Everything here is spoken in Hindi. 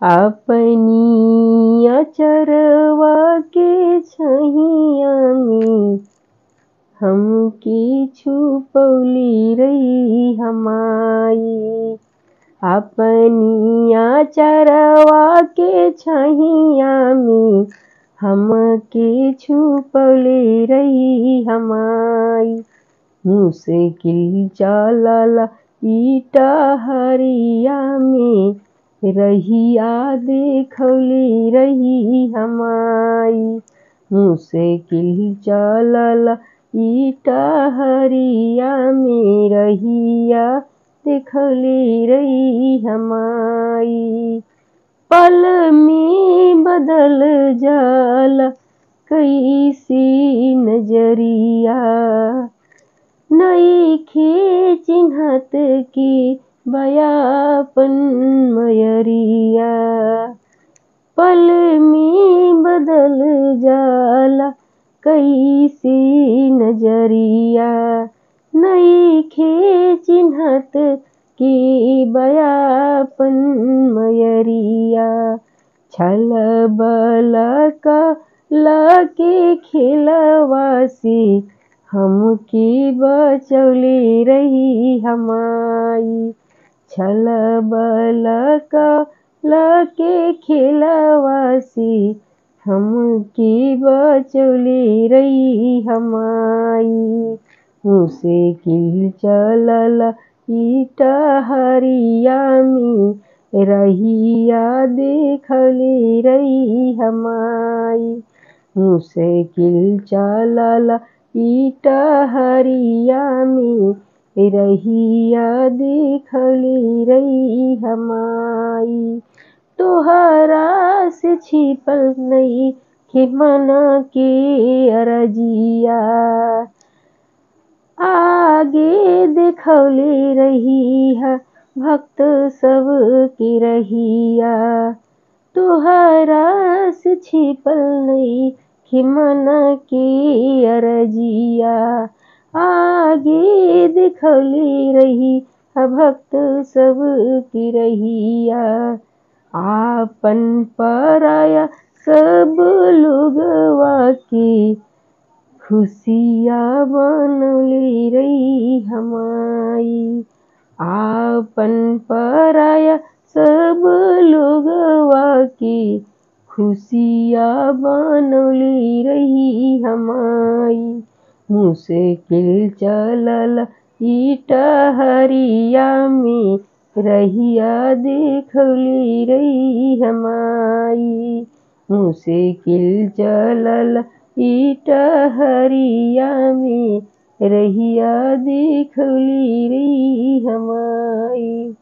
अपनी अचरवा के छहिया में हमके छुपौली रही हमाई अपनी अचरवा के छहिया में हमके छुपौले रही हमाई मुश्किल चलल ईटा हरिया में रहिया देखौली रही हमाई। चलल, ईटा हरिया में रहिया देखौली रही हमाई। पल में बदल जाला, कैसी नज़रिया। नइखे चिन्हत की बयापन मयरिया पल में बदल जाला, कैसी नज़रिया। नइखे चिन्हत की बयापन मयरिया छल बल का के खिलवासी हम हमके बचौली रही हमाई। छल बल के खिलवासी हम हमके बचौले रही हमाई। मुश्किल चलल ईटा हरिया में रहिया देखौली रही हमाई। मुश्किल चलल ईटा हरिया में रहिया देखौली रही हमाई। तोहरा से छिपल नइखे मन के अरजिया। आगे देखौले रहिहा भक्त सब के रहिया। तोहरा से छिपल नइखे मन के अरजिया। आगे देखौले रही भक्त सब के रहिया। आपन पराया सब लोगवा के खुशिया बनौले रही हमाई। आपन पराया सब लोगवा के खुशिया बनौले रही हमाई। मुश्किल चलल, ईटा हरिया में रहिया देखौली रही हमाई। मुश्किल चलल, ईटा हरिया में रहिया देखौली रही हमाई।